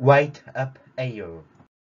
Wait up Ayo!